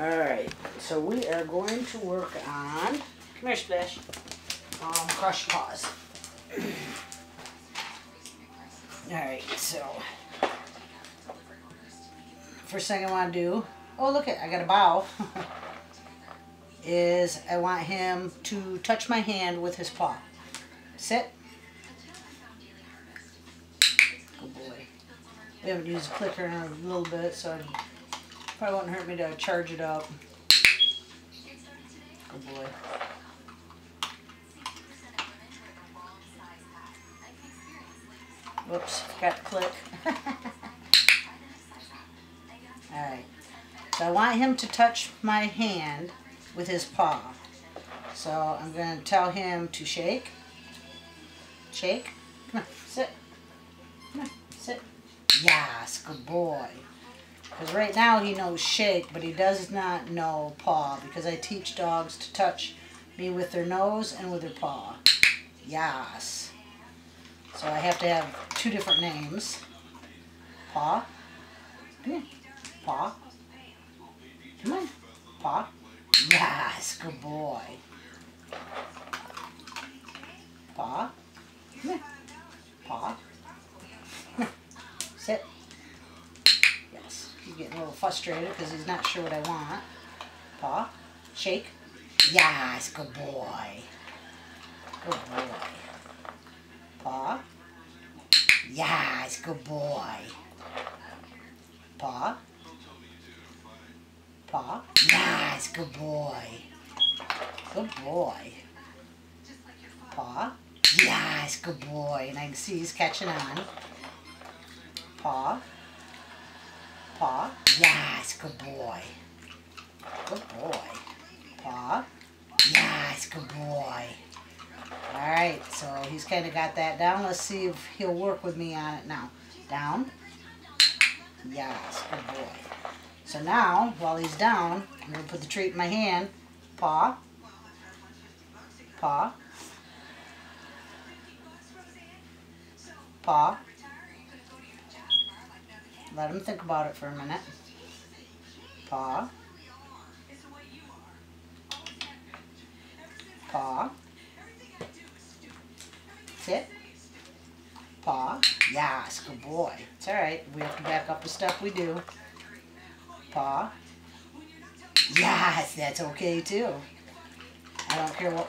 Alright, so we are going to work on, come here Splash, um, cross paws. Alright, so, first thing I want to do, oh look it, I got a bow, is I want him to touch my hand with his paw. Sit. Good boy. We haven't used a clicker in a little bit, so it probably won't hurt me to charge it up. Good boy. Whoops, got to click. Alright. So I want him to touch my hand with his paw. So I'm going to tell him to shake. Shake. Come on, sit. Come on, sit. Yes, good boy. Because right now he knows shake, but he does not know paw because I teach dogs to touch me with their nose and with their paw. Yes. So I have to have two different names. Paw. Paw. Come on. Paw. Yes, good boy. Paw. Come here. Paw. Sit. Yes. Getting a little frustrated because he's not sure what I want. Paw. Shake. Yes, good boy. Good boy. Paw. Yes, good boy. Paw. Paw. Nice, good boy. Good boy. Paw. Yes, good boy. And I can see he's catching on. Paw. Paw. Yes, good boy. Good boy. Paw. Yes, good boy. Alright, so he's kind of got that down. Let's see if he'll work with me on it now. Down. Yes, good boy. So now, while he's down, I'm going to put the treat in my hand. Paw. Paw. Paw. Let him think about it for a minute. Paw. Paw. Sit. Paw. Yes, good boy. It's alright. We have to back up the stuff we do. Paw. Yes, that's okay too. I don't care what